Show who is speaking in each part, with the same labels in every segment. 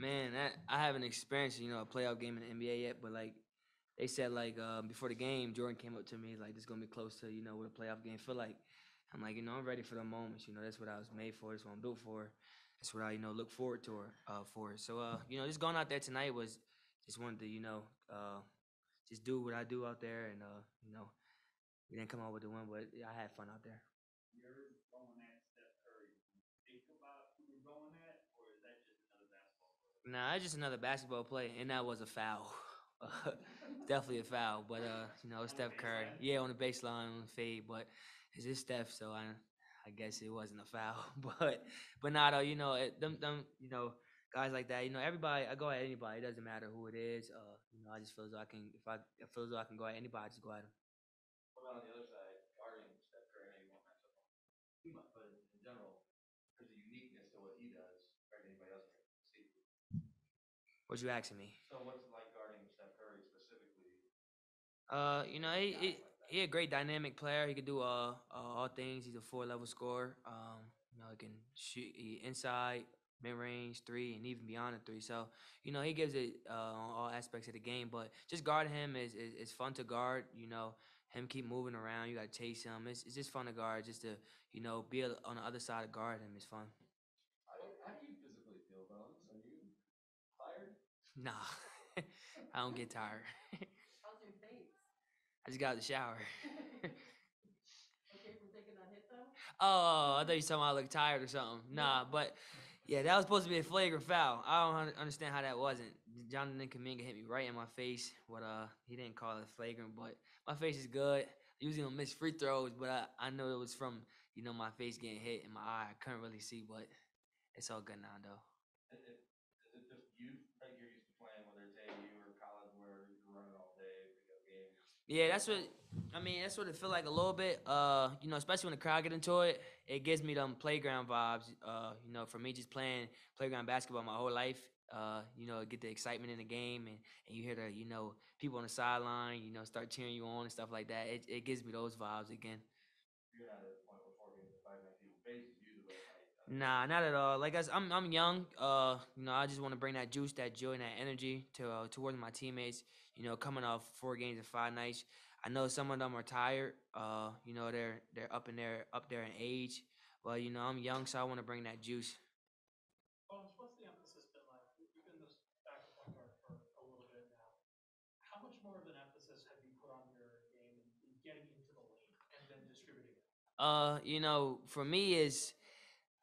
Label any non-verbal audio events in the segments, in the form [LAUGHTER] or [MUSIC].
Speaker 1: Man, that, I haven't experienced you know a playoff game in the NBA yet, but like they said like uh, before the game, Jordan came up to me like this gonna be close to you know what a playoff game feel like. I'm like you know I'm ready for the moments. You know that's what I was made for. That's what I'm built for. That's what I you know look forward to uh, for. So uh you know just going out there tonight was just wanted to you know uh just do what I do out there and uh you know we didn't come out with the win, but I had fun out there.
Speaker 2: You're going at Steph Curry. Think about who you're going at, or is that just another basketball player?
Speaker 1: Nah, it's just another basketball play, and that was a foul. [LAUGHS] Definitely a foul, but uh, you know, it's
Speaker 2: On the
Speaker 1: Steph Curry. Yeah, on the baseline on the fade, but it's just Steph, so I, I guess it wasn't a foul. [LAUGHS] But, but nah, though, you know, it, them, them, you know, guys like that, you know, everybody, I go at anybody. It doesn't matter who it is. Uh, you know, I just feel as though I can, if I, I feel as though I can go at anybody, I just go at them.
Speaker 3: What about on the other side, guarding Steph Curry? I know you won't match up on too much, but in, in general, there's a uniqueness to what he does compared to anybody else I see.
Speaker 1: What you asking me?
Speaker 3: So what's it like guarding Steph Curry specifically?
Speaker 1: Uh, you know, he, he, he a great dynamic player. He can do uh, uh all things. He's a four level scorer. Um, you know, he can shoot he inside, mid range, three, and even beyond the three. So, you know, he gives it uh on all aspects of the game. But just guarding him is, is, is fun to guard. You know, him keep moving around. You got to chase him. It's, it's just fun to guard. Just to you know be on the other side of guard him is fun.
Speaker 3: How do, how do you physically feel, Bones? Are you tired?
Speaker 1: Nah, [LAUGHS] I don't get tired. [LAUGHS]
Speaker 4: How's your face?
Speaker 1: I just got out of the shower. [LAUGHS]
Speaker 4: Okay for taking hit though?
Speaker 1: Oh, I thought you talking about I look tired or something. Nah, but yeah, that was supposed to be a flagrant foul. I don't understand how that wasn't. Jonathan Kuminga hit me right in my face. What uh, he didn't call it flagrant, but my face is good. Usually don't miss free throws, but I, I know it was from you know my face getting hit in my eye. I couldn't really see, but it's all good now though.
Speaker 3: Is it, is it just you that you're used to playing, whether it's AU or college, where you're running all day, video games?
Speaker 1: Yeah, that's what I mean. That's what it feel like a little bit. Uh, you know, especially when the crowd get into it, it gives me them playground vibes. Uh, you know, for me just playing playground basketball my whole life. Uh, you know, get the excitement in the game, and, and you hear the you know people on the sideline, you know, start cheering you on and stuff like that. It it gives me those vibes again.
Speaker 3: You're not at the point where four games, five night people faces you the way I.
Speaker 1: Nah, not at all. Like I, I'm, I'm young. Uh, you know, I just want to bring that juice, that joy, and that energy to uh, towards my teammates. You know, coming off four games in five nights. I know some of them are tired. Uh, you know, they're they're up in there up there in age. But you know, I'm young, so I want to bring that juice.
Speaker 5: Bones, what's the emphasis been like? You've been this backup point guard for a little bit now. How much more of an emphasis have you put on your game in, in getting into the lane and then distributing it?
Speaker 1: Uh, you know, for me is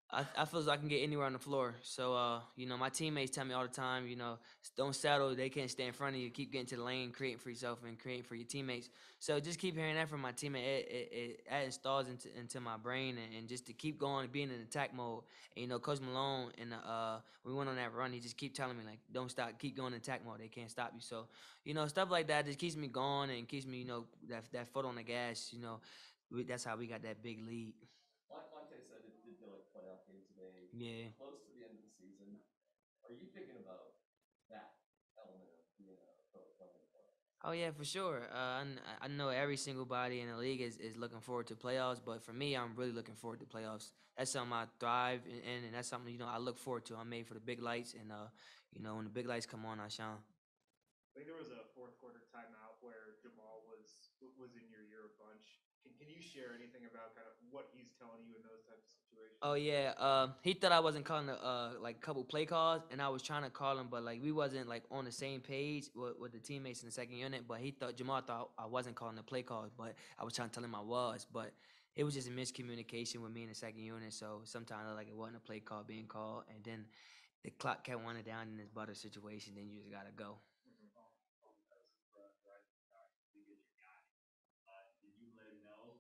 Speaker 1: I, I feel as I can get anywhere on the floor. So uh, you know, my teammates tell me all the time, you know, don't settle. They can't stay in front of you. Keep getting to the lane, creating for yourself and creating for your teammates. So just keep hearing that from my teammate. It, it, it, installs into, into my brain and, and just to keep going, and being in attack mode. And, you know, Coach Malone and uh, we went on that run. He just keep telling me like, don't stop, keep going in attack mode. They can't stop you. So you know, stuff like that just keeps me going and keeps me, you know, that that foot on the gas. You know, that's how we got that big lead.
Speaker 3: Mon- Monte said it did feel like playoff game today.
Speaker 1: Yeah.
Speaker 3: Close to the end of the season. Are you thinking about that element of being a pro player in the playoffs?
Speaker 1: Oh yeah, for sure. Uh, I, I know every single body in the league is, is looking forward to playoffs, but for me, I'm really looking forward to playoffs. That's something I thrive in, in, and that's something you know I look forward to. I'm made for the big lights, and uh, you know when the big lights come on, I shine.
Speaker 6: I think there was a fourth quarter timeout where Jamal was was in your ear a bunch. Can, can you share anything about kind of what he's telling you in those types of situations?
Speaker 1: Oh yeah, uh, he thought I wasn't calling the uh like couple play calls, and I was trying to call him, but like we wasn't like on the same page with, with the teammates in the second unit. But he thought Jamal thought I wasn't calling the play calls, but I was trying to tell him I was. But it was just a miscommunication with me in the second unit. So sometimes like it wasn't a play call being called, and then the clock kept winding down in this butter situation. Then you just gotta go.
Speaker 2: Did you let him know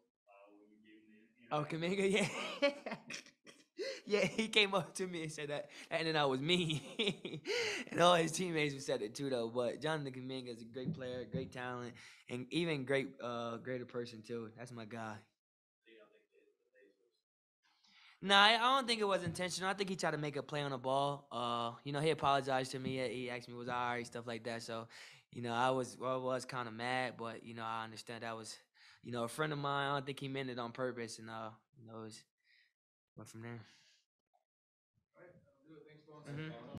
Speaker 2: when you gave him the?
Speaker 1: Oh? Kuminga, yeah. [LAUGHS] [LAUGHS] yeah, he came up to me and said that, and then I was me. [LAUGHS] and all his teammates said it too, though. But Jonathan Kuminga is a great player, great talent, and even great, uh, greater person too. That's my guy. Nah, I I don't think it was intentional. I think he tried to make a play on the ball. Uh, you know, he apologized to me. He asked me was I alright, stuff like that. So, you know, I was well, I was kind of mad, but you know, I understand that was, you know, a friend of mine. I don't think he meant it on purpose, and uh, you know, it was went from there.
Speaker 3: All